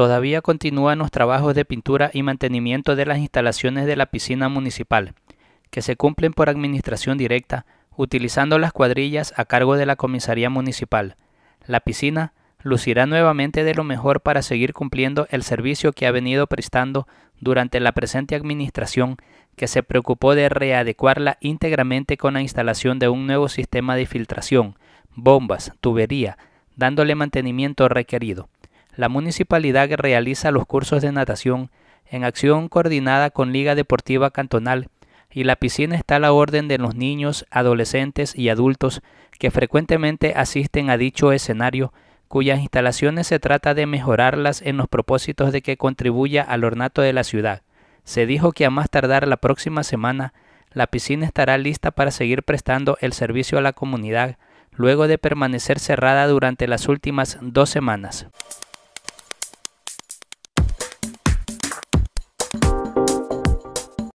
Todavía continúan los trabajos de pintura y mantenimiento de las instalaciones de la piscina municipal, que se cumplen por administración directa, utilizando las cuadrillas a cargo de la comisaría municipal. La piscina lucirá nuevamente de lo mejor para seguir cumpliendo el servicio que ha venido prestando durante la presente administración, que se preocupó de readecuarla íntegramente con la instalación de un nuevo sistema de filtración, bombas, tubería, dándole mantenimiento requerido. La municipalidad realiza los cursos de natación en acción coordinada con Liga Deportiva Cantonal y la piscina está a la orden de los niños, adolescentes y adultos que frecuentemente asisten a dicho escenario cuyas instalaciones se trata de mejorarlas en los propósitos de que contribuya al ornato de la ciudad. Se dijo que a más tardar la próxima semana, la piscina estará lista para seguir prestando el servicio a la comunidad, luego de permanecer cerrada durante las últimas dos semanas.